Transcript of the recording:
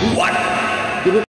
What?